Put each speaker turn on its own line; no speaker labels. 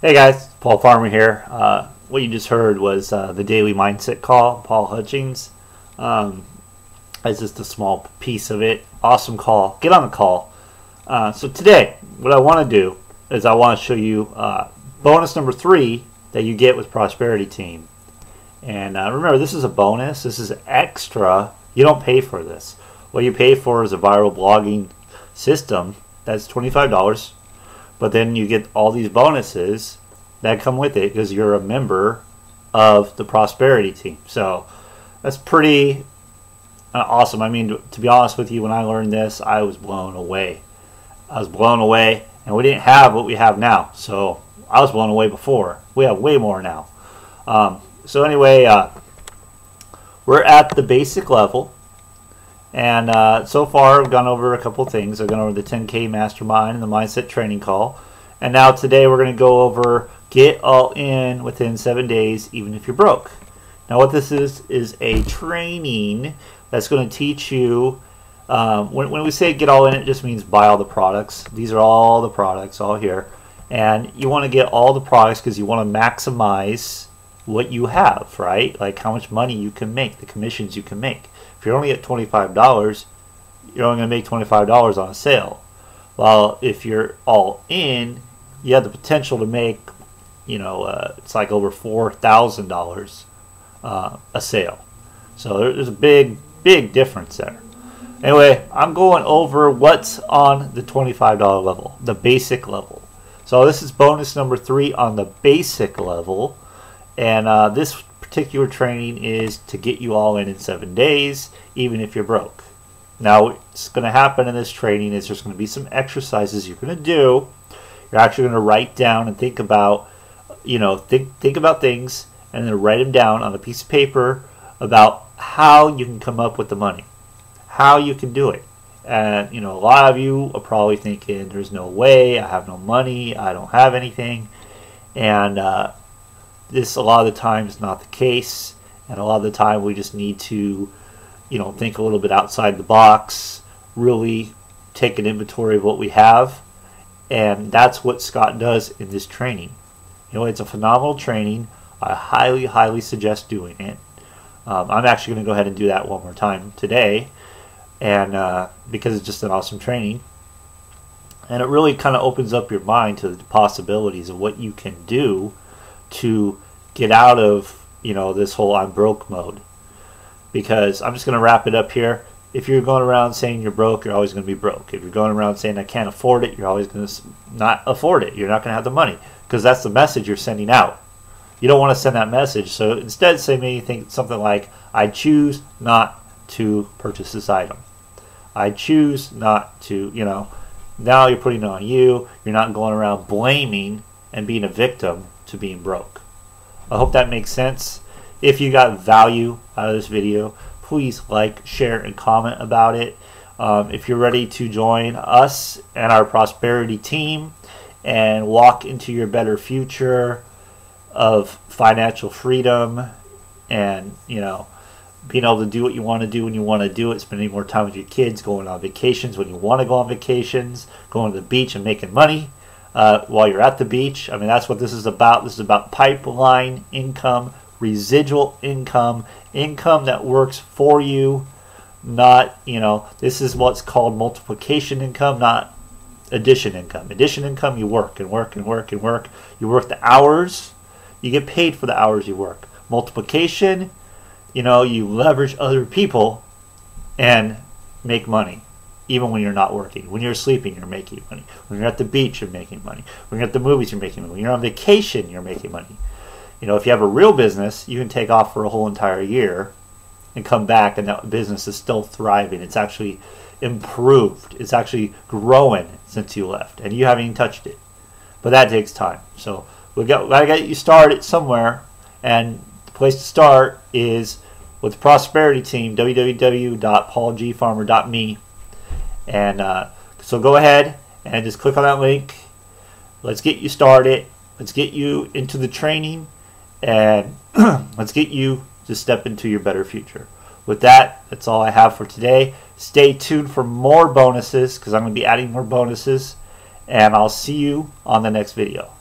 Hey guys, Paul Farmer here. Uh, what you just heard was uh, the daily mindset call, Paul Hutchings. Um, just a small piece of it. Awesome call. Get on the call. Uh, so today, what I want to do is I want to show you uh, bonus number three that you get with Prosperity Team. And uh, remember, this is a bonus. This is extra. You don't pay for this. What you pay for is a viral blogging system. That's $25. But then you get all these bonuses that come with it because you're a member of the Prosperity Team. So that's pretty uh, awesome. I mean, to be honest with you, when I learned this, I was blown away. I was blown away, and we didn't have what we have now. So I was blown away before. We have way more now. Um, so anyway, uh, we're at the basic level. And uh, so far, I've gone over a couple things. I've gone over the 10K Mastermind and the Mindset Training Call. And now today, we're going to go over get all in within seven days, even if you're broke. Now, what this is, is a training that's going to teach you. Um, when, when we say get all in, it just means buy all the products. These are all the products, all here. And you want to get all the products because you want to maximize what you have, right? Like how much money you can make, the commissions you can make. If you're only at $25, you're only going to make $25 on a sale. While if you're all in, you have the potential to make, you know, uh, it's like over $4,000 uh, a sale. So there's a big, big difference there. Anyway, I'm going over what's on the $25 level, the basic level. So this is bonus number three on the basic level. And uh, this particular training is to get you all in in seven days, even if you're broke. Now, what's going to happen in this training is there's going to be some exercises you're going to do. You're actually going to write down and think about, you know, think think about things and then write them down on a piece of paper about how you can come up with the money, how you can do it. And you know, a lot of you are probably thinking, "There's no way. I have no money. I don't have anything." And uh, this a lot of the time is not the case, and a lot of the time we just need to, you know, think a little bit outside the box, really take an inventory of what we have, and that's what Scott does in this training. You know, it's a phenomenal training. I highly, highly suggest doing it. Um, I'm actually going to go ahead and do that one more time today, and uh, because it's just an awesome training, and it really kind of opens up your mind to the possibilities of what you can do to get out of you know this whole I'm broke mode. Because I'm just going to wrap it up here. If you're going around saying you're broke, you're always going to be broke. If you're going around saying I can't afford it, you're always going to not afford it. You're not going to have the money because that's the message you're sending out. You don't want to send that message. So instead, say anything something like I choose not to purchase this item. I choose not to, you know, now you're putting it on you. You're not going around blaming and being a victim to being broke. I hope that makes sense. If you got value out of this video, please like, share, and comment about it. Um, if you're ready to join us and our prosperity team and walk into your better future of financial freedom and, you know, being able to do what you want to do when you want to do it, spending more time with your kids, going on vacations when you want to go on vacations, going to the beach and making money uh, while you're at the beach. I mean, that's what this is about. This is about pipeline income, residual income, income that works for you, not, you know, this is what's called multiplication income, not addition income. Addition income, you work and work and work and work. You work the hours, you get paid for the hours you work. Multiplication, you know, you leverage other people and make money even when you're not working. When you're sleeping, you're making money. When you're at the beach, you're making money. When you're at the movies, you're making money. When you're on vacation, you're making money. You know, if you have a real business, you can take off for a whole entire year and come back, and that business is still thriving. It's actually improved. It's actually growing since you left, and you haven't even touched it. But that takes time. So we got gotta get you started somewhere, and the place to start is with the Prosperity Team. www.paulgfarmer.me and uh, so go ahead and just click on that link. Let's get you started. Let's get you into the training and let's get you to step into your better future. With that, that's all I have for today. Stay tuned for more bonuses because I'm going to be adding more bonuses. and I'll see you on the next video.